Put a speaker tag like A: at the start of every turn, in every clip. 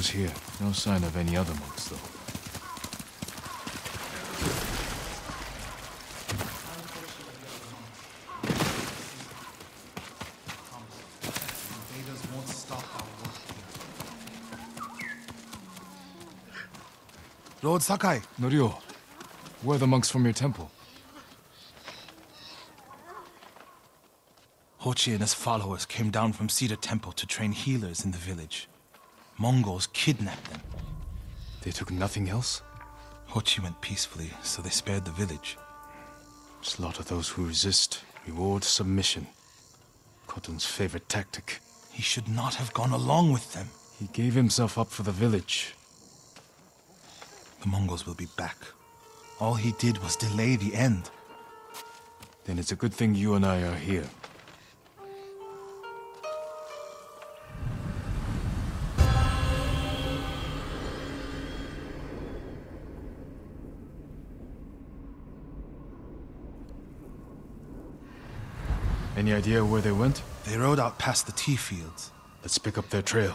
A: Here. No sign of any other monks, though.
B: Invaders won't stop our work here. Lord Sakai,
A: Norio, where are the monks from your temple?
B: Hochi and his followers came down from Cedar Temple to train healers in the village. Mongols kidnapped them.
A: They took nothing else?
B: Hochi went peacefully, so they spared the village.
A: Slaughter those who resist. Reward submission. Khotun's favorite tactic.
B: He should not have gone along with them.
A: He gave himself up for the village.
B: The Mongols will be back. All he did was delay the end.
A: Then it's a good thing you and I are here. Any idea where they went?
B: They rode out past the tea fields.
A: Let's pick up their trail.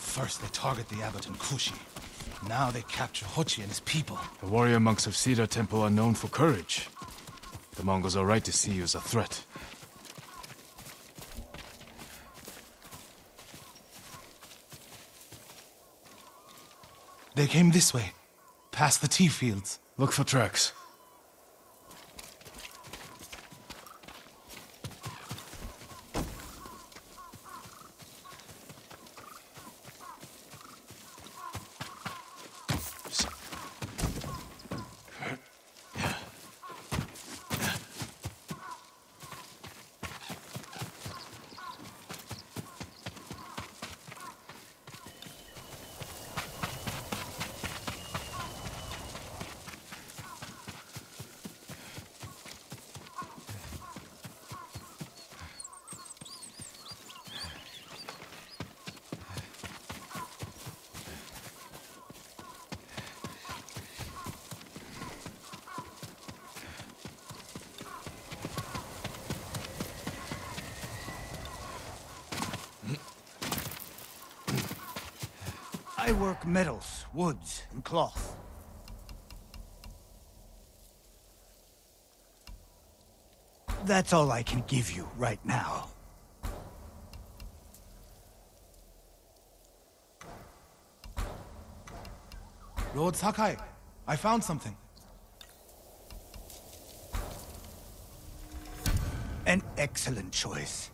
B: First they target the abbot and Kushi. Now they capture Hochi and his people.
A: The warrior monks of Cedar Temple are known for courage. The Mongols are right to see you as a threat.
B: They came this way, past the tea fields.
A: Look for tracks.
C: I work metals, woods, and cloth. That's all I can give you right now.
B: Lord Sakai, I found something.
C: An excellent choice.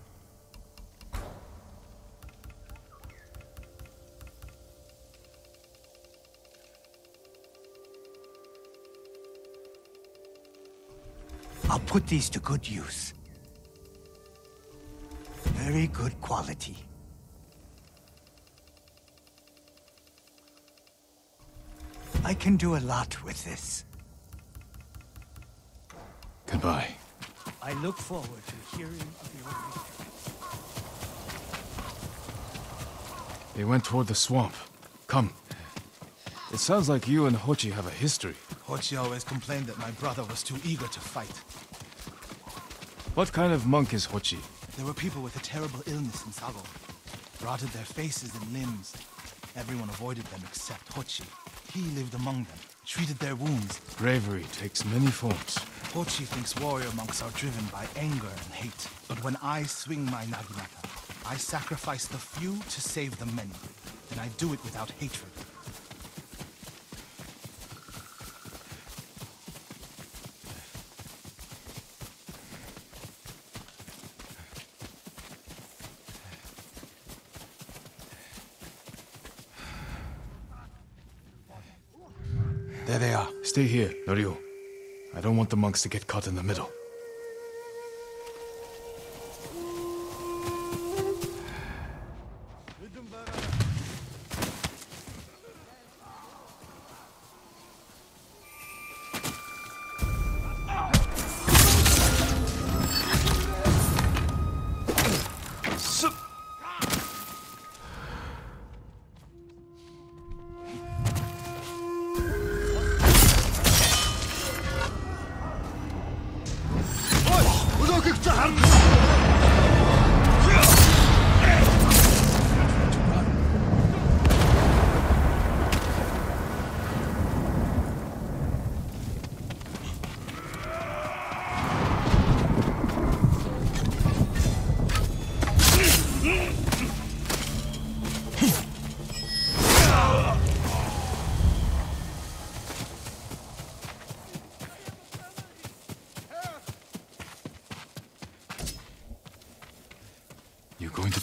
C: I'll put these to good use. Very good quality. I can do a lot with this.
A: Goodbye.
C: I look forward to hearing of your.
A: They went toward the swamp. Come. It sounds like you and Hochi have a history.
B: Hochi always complained that my brother was too eager to fight.
A: What kind of monk is Hochi?
B: There were people with a terrible illness in Sago. Rotted their faces and limbs. Everyone avoided them except Hochi. He lived among them, treated their wounds.
A: Bravery takes many forms.
B: Hochi thinks warrior monks are driven by anger and hate. But when I swing my Naginata, I sacrifice the few to save the many. And I do it without hatred. There they are.
A: Stay here, Norio. I don't want the monks to get caught in the middle.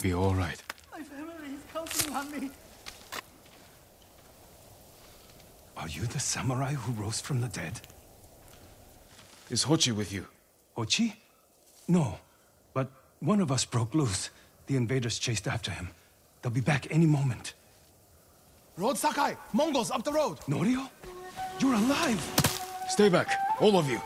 A: Be all right.
C: My family is counting on me.
D: Are you the samurai who rose from the dead?
A: Is Hochi with you?
D: Hochi? No. But one of us broke loose. The invaders chased after him. They'll be back any moment.
B: Road Sakai! Mongols up the road!
D: Norio? You're alive!
A: Stay back, all of you.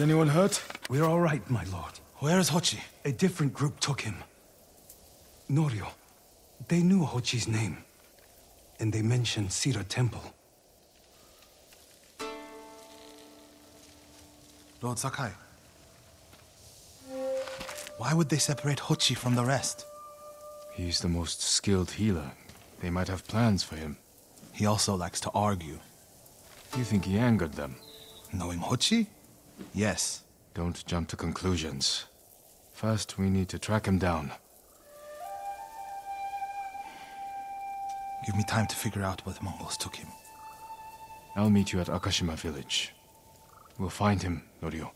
A: Is anyone hurt?
D: We're all right, my lord.
B: Where is Hochi?
D: A different group took him. Norio. They knew Hochi's name. And they mentioned Cedar Temple.
B: Lord Sakai. Why would they separate Hochi from the rest?
A: He's the most skilled healer. They might have plans for him.
B: He also likes to argue.
A: You think he angered them?
B: Knowing Hochi? Yes.
A: Don't jump to conclusions. First, we need to track him down.
B: Give me time to figure out where the Mongols took him.
A: I'll meet you at Akashima village. We'll find him, Norio.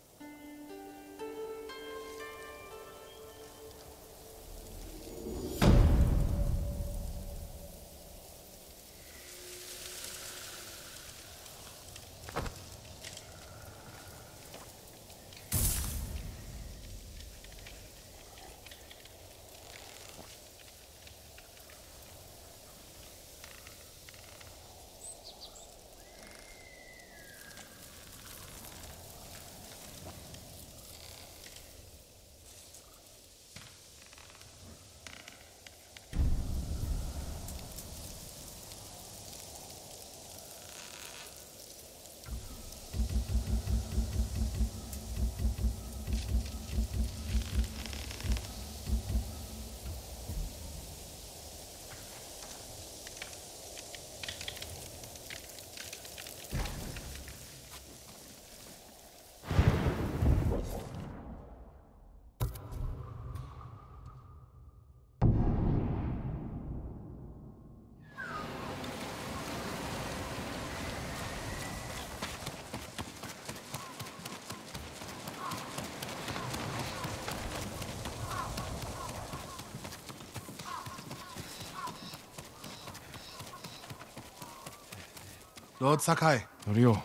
B: Lord Sakai,
A: Norio,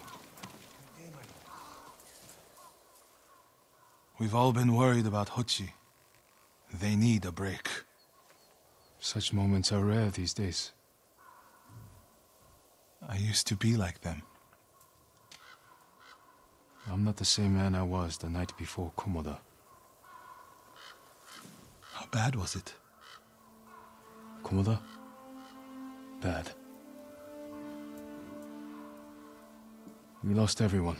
B: we've all been worried about Hochi. They need a break.
A: such moments are rare these days.
B: I used to be like them.
A: I'm not the same man I was the night before Komoda.
B: How bad was it?
A: Komoda? Bad. We lost everyone.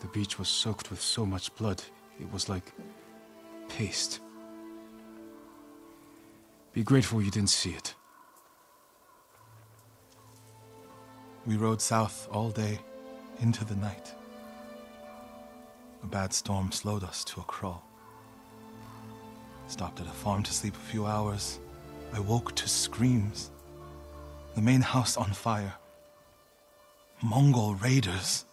A: The beach was soaked with so much blood, it was like paste. Be grateful you didn't see it.
B: We rode south all day into the night. A bad storm slowed us to a crawl. Stopped at a farm to sleep a few hours. I woke to screams. The main house on fire. Mongol raiders.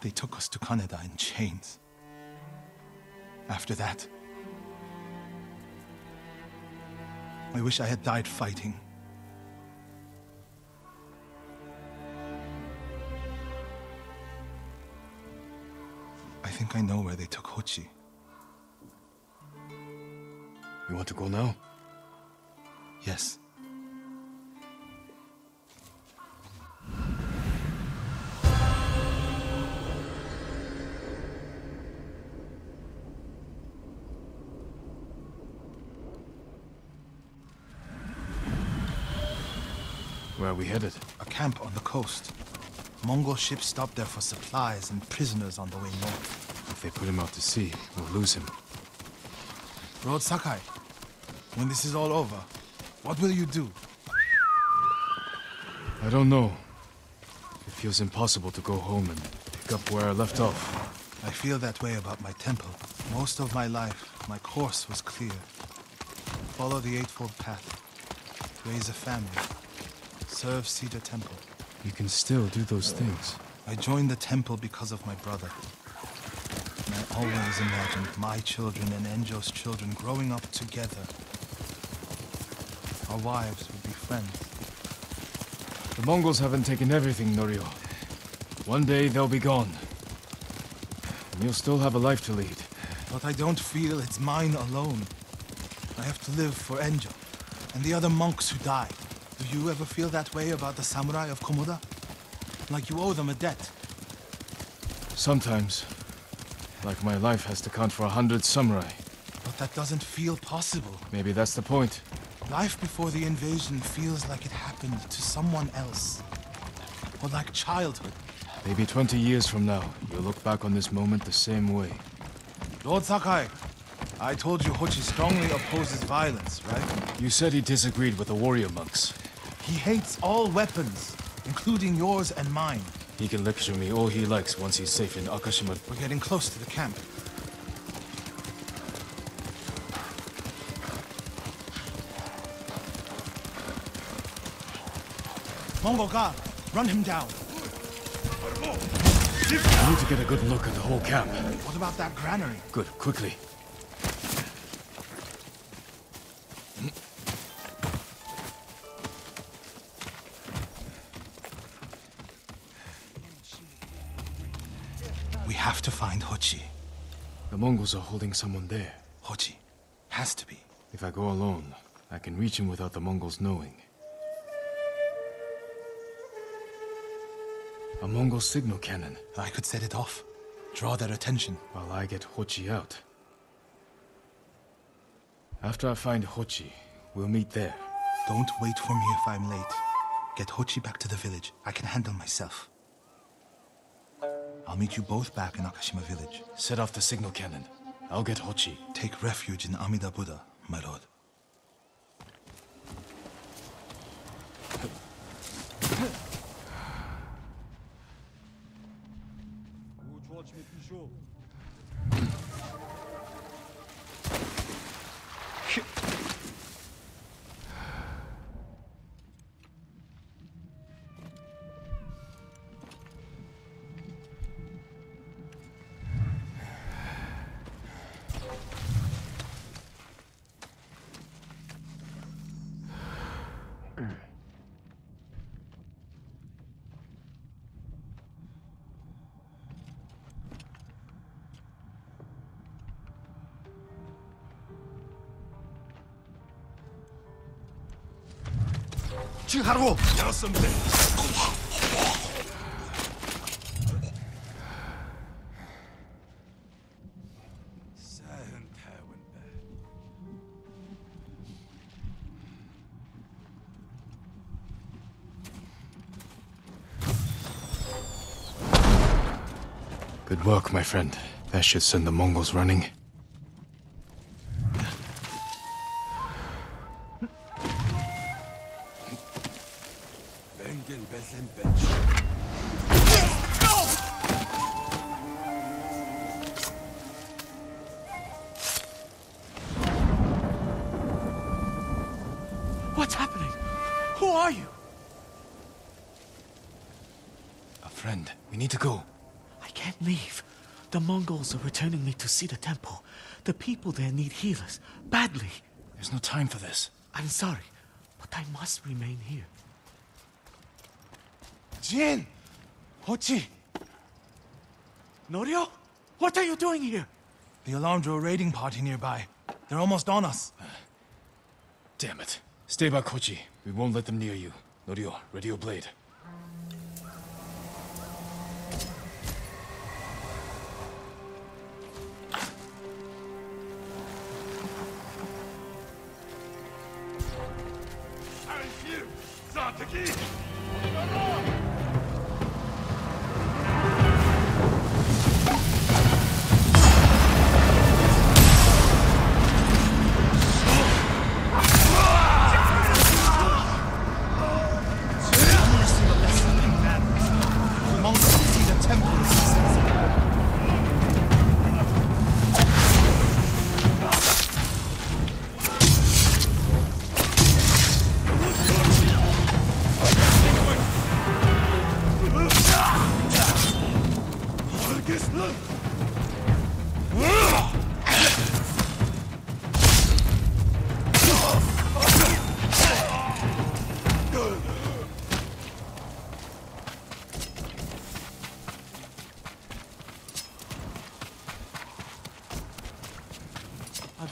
B: They took us to Kaneda in chains. After that, I wish I had died fighting. I think I know where they took Hochi.
A: You want to go now?
B: Yes.
A: Where are we headed?
B: A camp on the coast. Mongol ships stopped there for supplies and prisoners on the way north.
A: If they put him out to sea, we'll lose him.
B: Lord Sakai, when this is all over, what will you do?
A: I don't know. It feels impossible to go home and pick up where I left off.
B: I feel that way about my temple. Most of my life, my course was clear. Follow the Eightfold Path. Raise a family. Serve Cedar Temple.
A: You can still do those things.
B: I joined the temple because of my brother. And I always imagined my children and Enjo's children growing up together. Our wives would be friends.
A: The Mongols haven't taken everything, Norio. One day they'll be gone. And you'll still have a life to lead.
B: But I don't feel it's mine alone. I have to live for Enjo and the other monks who died. Do you ever feel that way about the samurai of Komoda? Like you owe them a debt?
A: Sometimes, like my life has to count for a hundred samurai.
B: But that doesn't feel possible.
A: Maybe that's the point.
B: Life before the invasion feels like it happened to someone else. Or like childhood.
A: Maybe 20 years from now, you'll look back on this moment the same way.
B: Lord Sakai, I told you Hochi strongly opposes violence, right?
A: You said he disagreed with the warrior monks.
B: He hates all weapons, including yours and mine.
A: He can lecture me all he likes once he's safe in Akashima.
B: We're getting close to the camp. Mongol guard, run him down.
A: I need to get a good look at the whole camp.
B: What about that granary?
A: Good, quickly. Mongols are holding someone there.
B: Hochi. Has to be.
A: If I go alone, I can reach him without the Mongols knowing. A Mongol signal cannon,
B: I could set it off. Draw their attention.
A: while I get Hochi out. After I find Hochi, we'll meet there.
B: Don't wait for me if I'm late. Get Hochi back to the village. I can handle myself. I'll meet you both back in Akashima village.
A: Set off the signal cannon. I'll get Hochi.
B: Take refuge in Amida Buddha, my lord.
A: Good work, my friend. That should send the Mongols running.
E: Returning me to see the temple. The people there need healers, badly.
A: There's no time for this.
E: I'm sorry, but I must remain here.
B: Jin! Hochi!
E: Norio? What are you doing here?
B: The alarm drew a raiding party nearby. They're almost on us.
A: Damn it. Stay back, Hochi. We won't let them near you. Norio, ready your blade.
B: The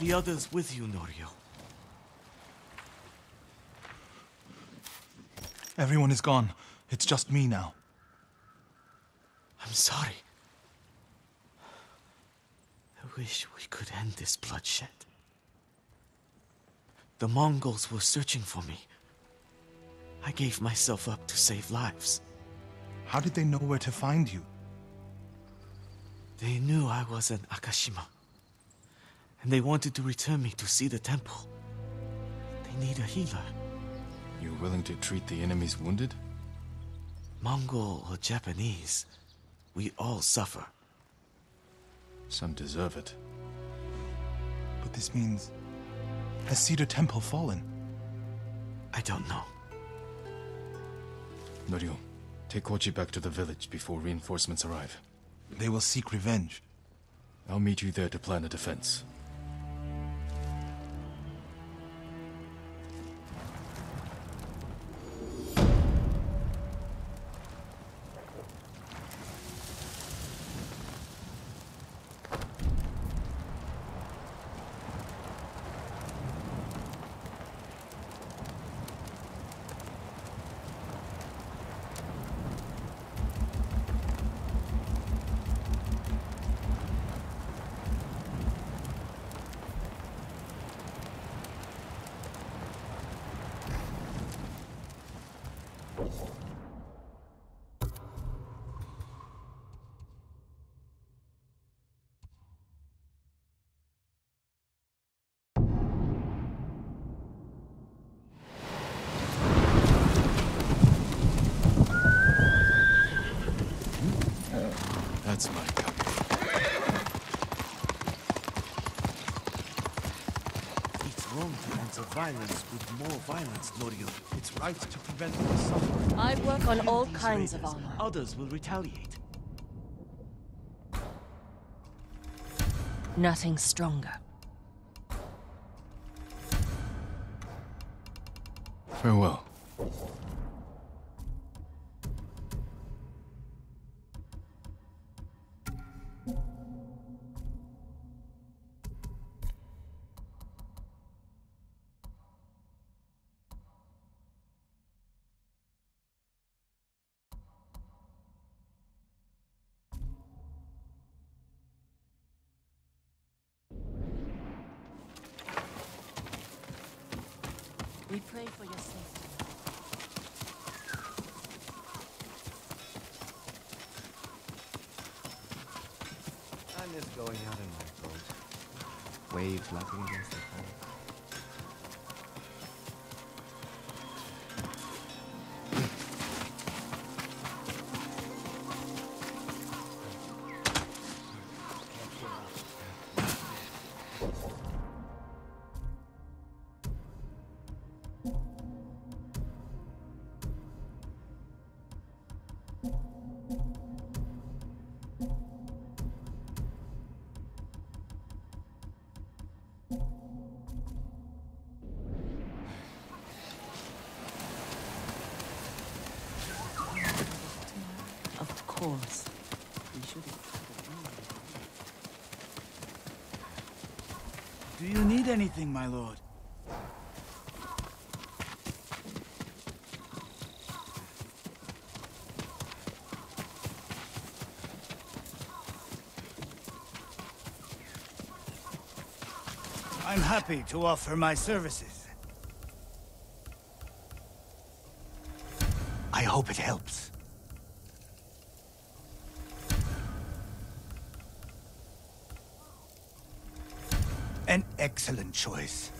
B: the
E: others with you, Norio?
B: Everyone is gone. It's just me now.
E: I'm sorry. I wish we could end this bloodshed. The Mongols were searching for me. I gave myself up to save lives.
B: How did they know where to find you?
E: They knew I was an Akashima. And they wanted to return me to see the temple. They need a healer.
A: You're willing to treat the enemy's wounded?
E: Mongol or Japanese, we all suffer.
A: Some deserve it.
B: But this means. Has Cedar Temple fallen?
E: I don't know.
A: Norio, take Hochi back to the village before reinforcements arrive.
B: They will seek revenge.
A: I'll meet you there to plan a defense.
E: Violence with more violence, Norio.
B: It's right to prevent more suffering.
F: I work on all
E: These
F: kinds of armor.
E: Others will retaliate.
F: Nothing stronger.
A: Farewell.
F: We pray for your safety.
G: I miss going out in my boat. Waves lapping against the hull.
F: horse. We should
C: Do you need anything, my lord? I'm happy to offer my services. I hope it helps. An excellent choice.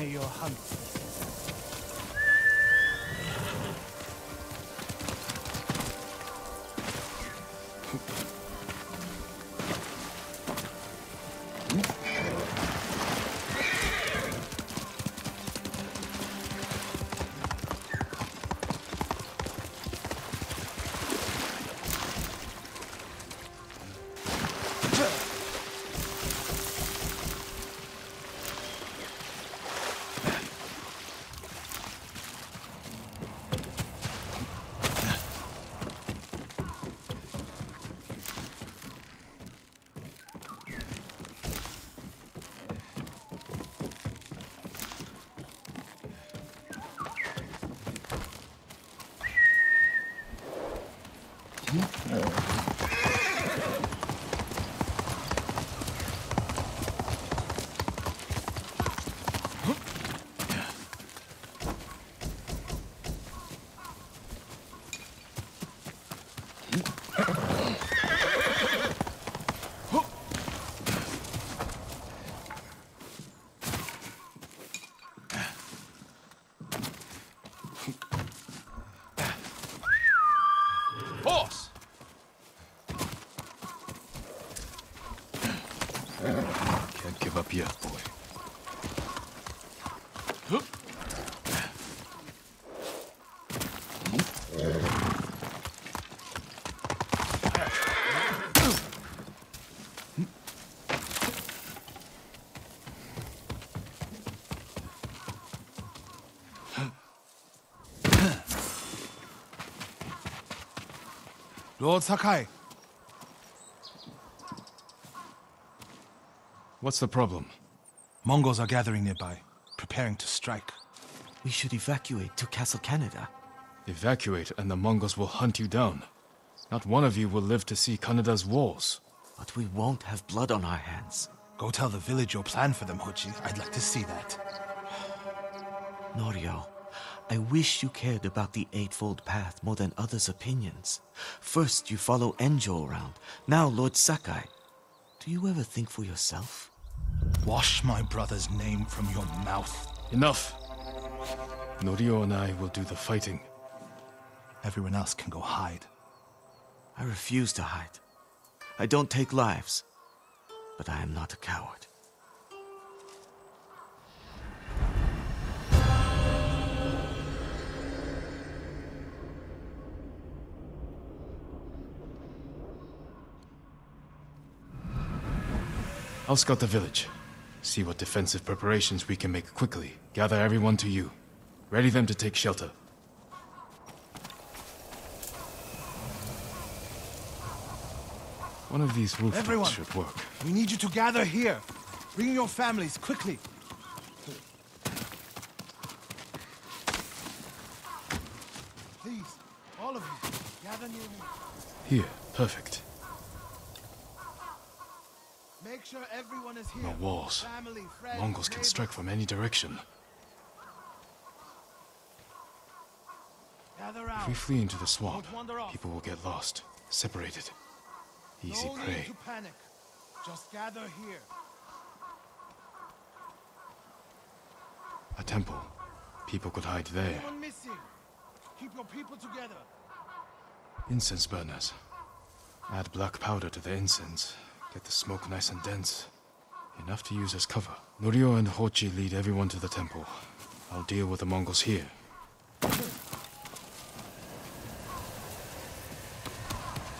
C: May your hunt
B: Lord Sakai,
A: What's the problem?
B: Mongols are gathering nearby, preparing to strike.
E: We should evacuate to Castle Kaneda.
A: Evacuate and the Mongols will hunt you down. Not one of you will live to see Kaneda's walls.
E: But we won't have blood on our hands.
B: Go tell the village your plan for them, Hochi. I'd like to see that.
E: Norio, I wish you cared about the Eightfold Path more than others' opinions. First, you follow Enjo around. Now, Lord Sakai. Do you ever think for yourself?
B: Wash my brother's name from your mouth.
A: Enough! Norio and I will do the fighting.
B: Everyone else can go hide.
E: I refuse to hide. I don't take lives. But I am not a coward.
A: I'll scout the village. See what defensive preparations we can make quickly. Gather everyone to you. Ready them to take shelter. One of these rooftops
B: Everyone.
A: should work.
B: We need you to gather here. Bring your families, quickly. Please, all of you, gather near me.
A: Here, perfect.
B: Make sure everyone is here.
A: No walls.
B: Family, friends,
A: Mongols can strike from any direction.
B: Gather
A: If we flee into the swamp,
B: Don't wander off.
A: people will get lost, separated. Easy
B: no
A: prey.
B: to panic. Just gather here.
A: A temple. People could hide there.
B: Keep your people together.
A: Incense burners. Add black powder to the incense. Get the smoke nice and dense. Enough to use as cover. Norio and Hochi lead everyone to the temple. I'll deal with the Mongols here.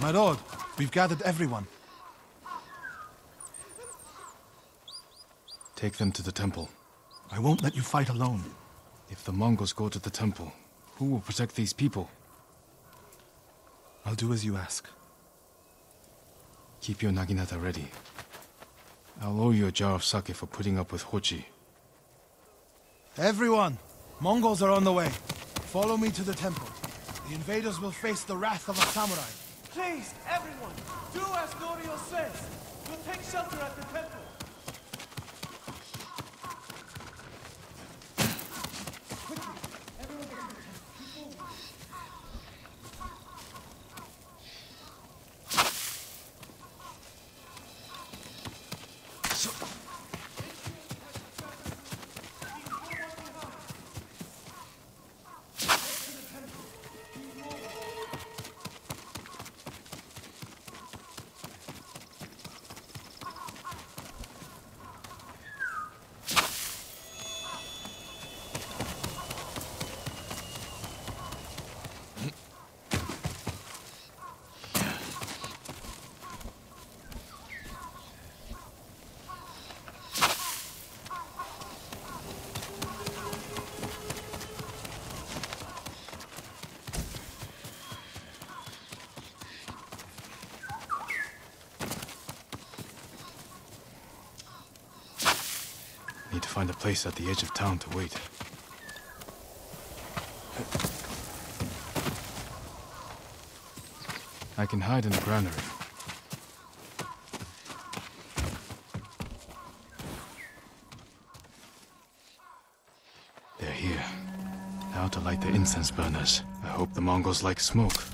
B: My lord, we've gathered everyone.
A: Take them to the temple.
B: I won't let you fight alone.
A: If the Mongols go to the temple, who will protect these people?
B: I'll do as you ask.
A: Keep your Naginata ready. I'll owe you a jar of sake for putting up with Hochi.
B: Everyone! Mongols are on the way. Follow me to the temple. The invaders will face the wrath of a samurai.
H: Please, everyone, do as Norio says. We'll take shelter at the temple.
A: Find a place at the edge of town to wait. I can hide in the granary. They're here. Now to light the incense burners. I hope the Mongols like smoke.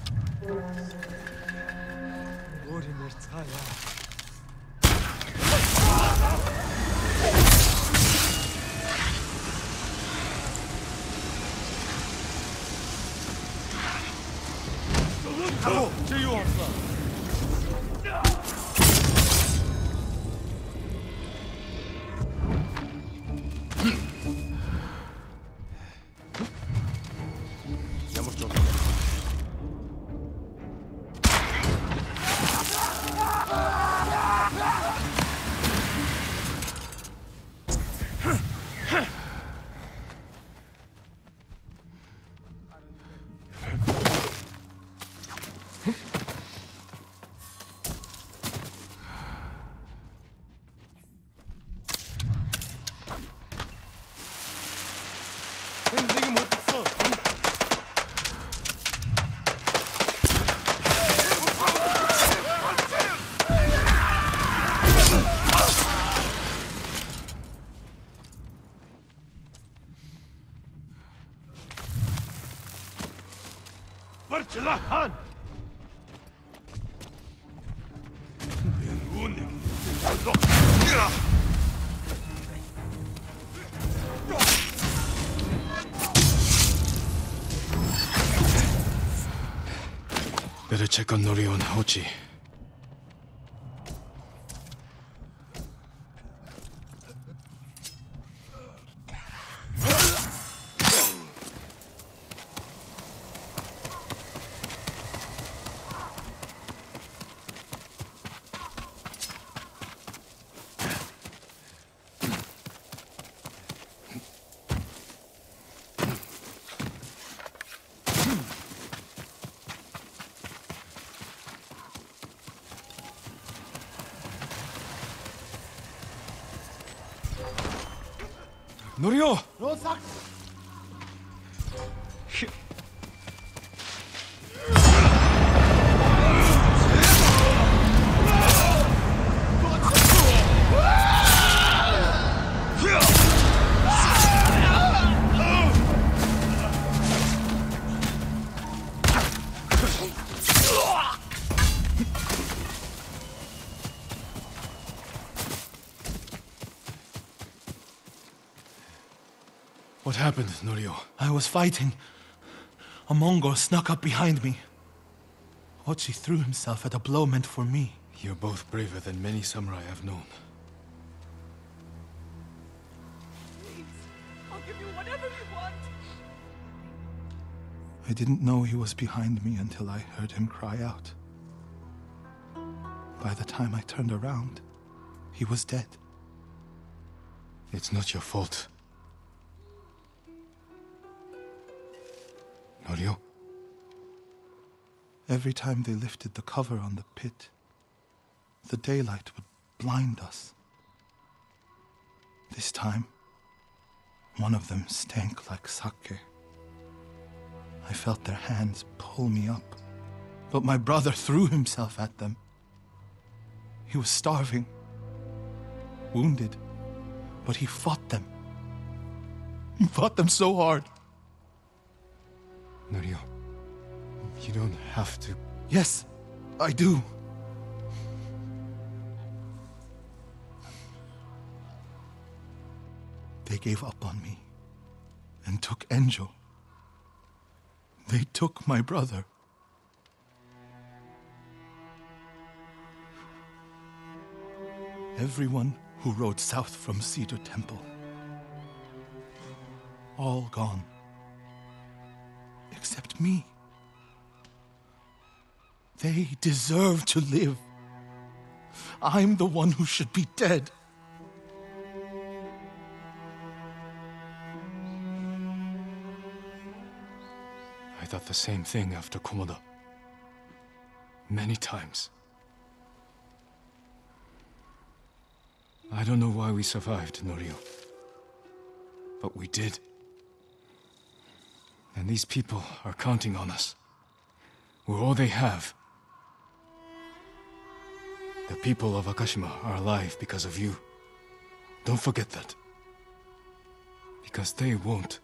A: Better check on Norio and Hochi. Norio! What
B: was fighting. A Mongol snuck up behind me. Hochi threw himself at a blow meant for me.
A: You're both braver than many samurai I've known.
H: Please, I'll give you whatever you want.
B: I didn't know he was behind me until I heard him cry out. By the time I turned around, he was dead.
A: It's not your fault.
B: Every time they lifted the cover on the pit, the daylight would blind us. This time, one of them stank like sake. I felt their hands pull me up, but my brother threw himself at them. He was starving, wounded, but he fought them. He fought them so hard.
A: Norio, you don't have to.
B: Yes, I do. They gave up on me and took Enjo. They took my brother. Everyone who rode south from Cedar Temple. All gone. Me. They deserve to live. I'm the one who should be dead.
A: I thought the same thing after Komoda. Many times. I don't know why we survived, Norio. But we did. And these people are counting on us. We're all they have. The people of Akashima are alive because of you. Don't forget that. Because they won't.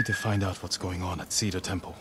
A: Need to find out what's going on at Cedar Temple.